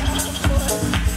I don't know if i